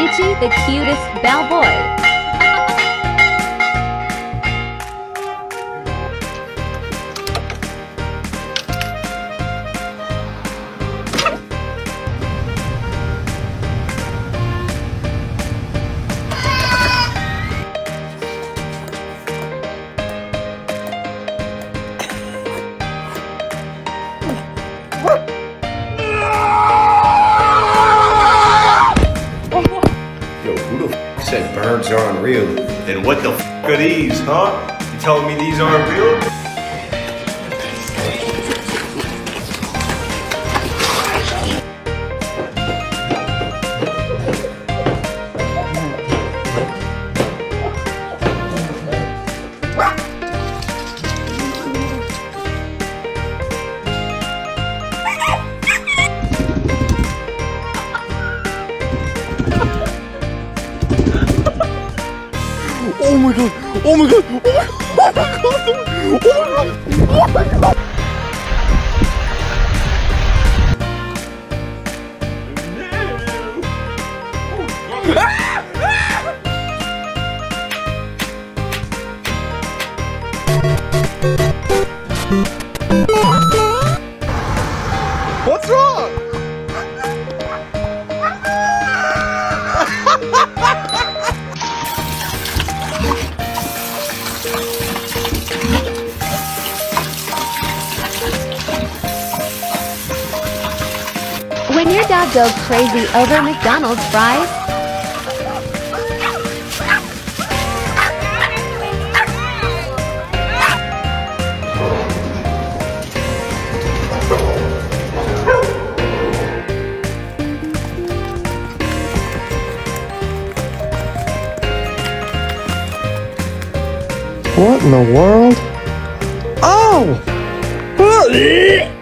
Itchy the cutest bellboy. Who the f said birds are unreal? Then what the f are these, huh? You telling me these aren't real? Oh my god! Oh my god! Oh my god! Oh my god! Oh my god! Oh my god! What's When your dog goes crazy over McDonald's fries, What in the world? Oh!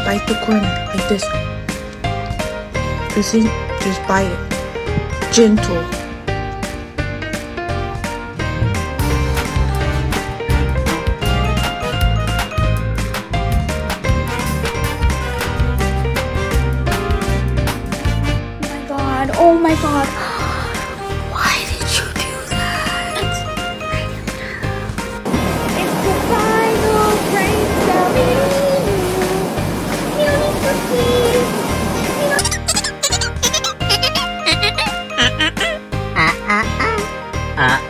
bite the corner like this. You see? Just bite it. Gentle. Oh my god. Why did you do that? It's the final of. You need to please. Uh-uh.